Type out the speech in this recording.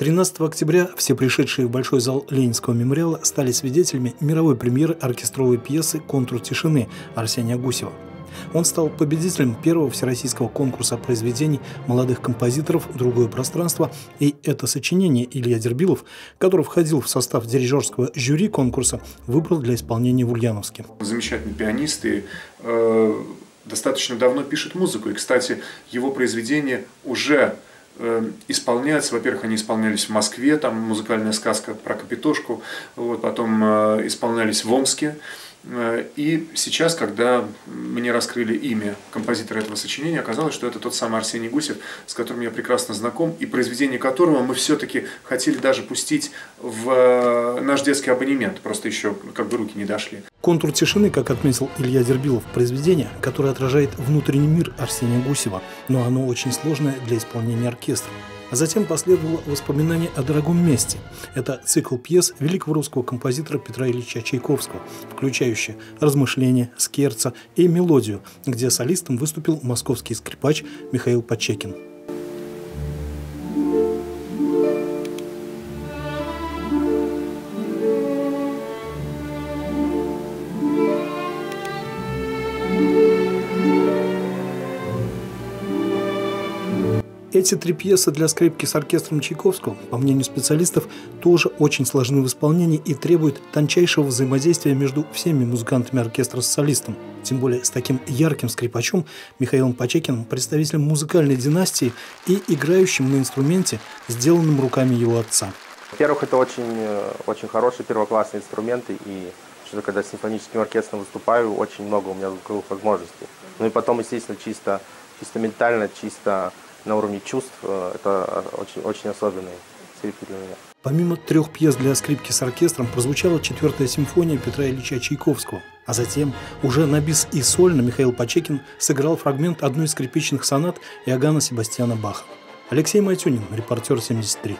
13 октября все пришедшие в Большой зал Ленинского мемориала стали свидетелями мировой премьеры оркестровой пьесы «Контур тишины» Арсения Гусева. Он стал победителем первого всероссийского конкурса произведений молодых композиторов «Другое пространство», и это сочинение Илья Дербилов, который входил в состав дирижерского жюри конкурса, выбрал для исполнения в Ульяновске. Замечательный пианист и э, достаточно давно пишет музыку. И, кстати, его произведения уже Эм, исполняются. Во-первых, они исполнялись в Москве, там музыкальная сказка про Капитошку, вот, потом э, исполнялись в Омске. Э, и сейчас, когда мне раскрыли имя композитора этого сочинения, оказалось, что это тот самый Арсений Гусев, с которым я прекрасно знаком, и произведение которого мы все-таки хотели даже пустить в э, наш детский абонемент, просто еще как бы руки не дошли. Контур тишины, как отметил Илья Дербилов, произведение, которое отражает внутренний мир Арсения Гусева, но оно очень сложное для исполнения оркестра. А затем последовало воспоминание о дорогом месте. Это цикл пьес великого русского композитора Петра Ильича Чайковского, включающий размышления, скерца и мелодию, где солистом выступил московский скрипач Михаил Почекин. Эти три пьесы для скрипки с оркестром Чайковского, по мнению специалистов, тоже очень сложны в исполнении и требуют тончайшего взаимодействия между всеми музыкантами оркестра с солистом. Тем более с таким ярким скрипачом Михаилом Почекиным, представителем музыкальной династии и играющим на инструменте, сделанным руками его отца. Во-первых, это очень, э, очень хорошие первоклассные инструменты, и что когда с симфоническим оркестром выступаю, очень много у меня звуковых возможностей. Ну и потом, естественно, чисто, чисто ментально, чисто на уровне чувств. Э, это э, очень, очень особенный скрипки для меня. Помимо трех пьес для скрипки с оркестром прозвучала четвертая симфония Петра Ильича Чайковского. А затем, уже на бис и сольно, Михаил Почекин сыграл фрагмент одной из скрипичных сонат Иоганна Себастьяна Баха. Алексей Матюнин, репортер 73.